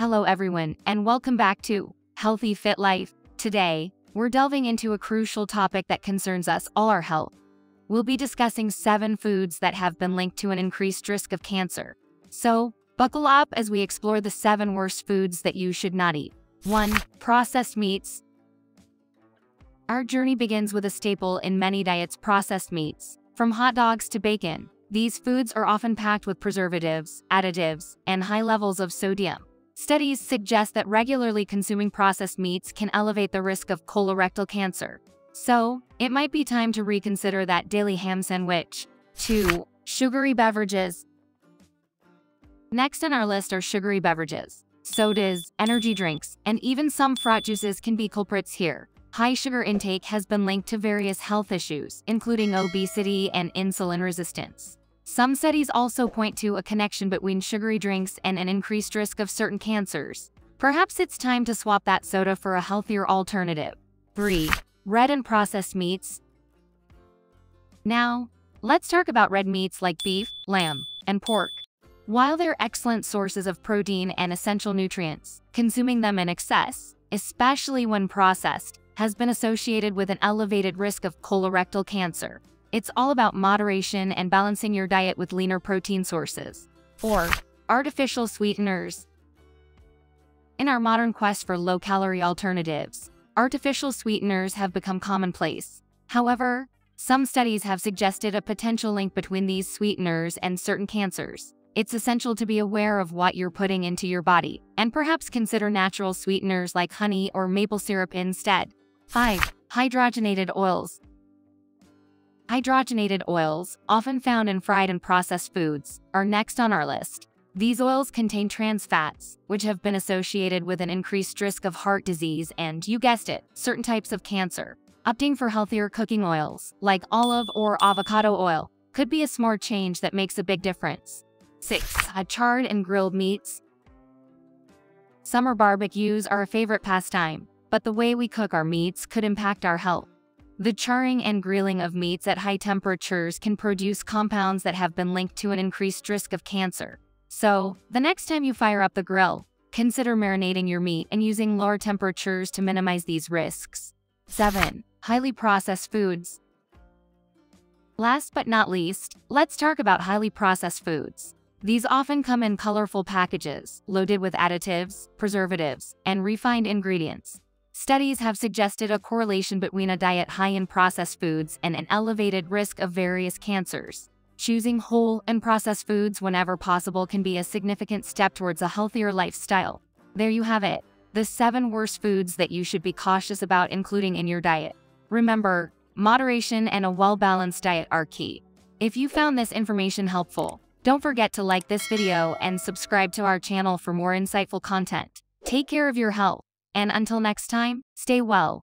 Hello everyone, and welcome back to Healthy Fit Life. Today, we're delving into a crucial topic that concerns us all our health. We'll be discussing seven foods that have been linked to an increased risk of cancer. So, buckle up as we explore the seven worst foods that you should not eat. 1. Processed meats. Our journey begins with a staple in many diets processed meats, from hot dogs to bacon. These foods are often packed with preservatives, additives, and high levels of sodium. Studies suggest that regularly consuming processed meats can elevate the risk of colorectal cancer. So, it might be time to reconsider that daily ham sandwich. 2. Sugary beverages. Next on our list are sugary beverages. Sodas, energy drinks, and even some fruit juices can be culprits here. High sugar intake has been linked to various health issues, including obesity and insulin resistance. Some studies also point to a connection between sugary drinks and an increased risk of certain cancers. Perhaps it's time to swap that soda for a healthier alternative. 3. Red and processed meats. Now, let's talk about red meats like beef, lamb, and pork. While they're excellent sources of protein and essential nutrients, consuming them in excess, especially when processed, has been associated with an elevated risk of colorectal cancer. It's all about moderation and balancing your diet with leaner protein sources. 4. Artificial sweeteners. In our modern quest for low-calorie alternatives, artificial sweeteners have become commonplace. However, some studies have suggested a potential link between these sweeteners and certain cancers. It's essential to be aware of what you're putting into your body, and perhaps consider natural sweeteners like honey or maple syrup instead. 5. Hydrogenated oils. Hydrogenated oils, often found in fried and processed foods, are next on our list. These oils contain trans fats, which have been associated with an increased risk of heart disease and, you guessed it, certain types of cancer. Opting for healthier cooking oils, like olive or avocado oil, could be a smart change that makes a big difference. 6. Charred and grilled meats. Summer barbecues are a favorite pastime, but the way we cook our meats could impact our health. The charring and grilling of meats at high temperatures can produce compounds that have been linked to an increased risk of cancer. So, the next time you fire up the grill, consider marinating your meat and using lower temperatures to minimize these risks. 7. Highly processed foods. Last but not least, let's talk about highly processed foods. These often come in colorful packages, loaded with additives, preservatives, and refined ingredients. Studies have suggested a correlation between a diet high in processed foods and an elevated risk of various cancers. Choosing whole and processed foods whenever possible can be a significant step towards a healthier lifestyle. There you have it, the 7 worst foods that you should be cautious about including in your diet. Remember, moderation and a well-balanced diet are key. If you found this information helpful, don't forget to like this video and subscribe to our channel for more insightful content. Take care of your health. And until next time, stay well.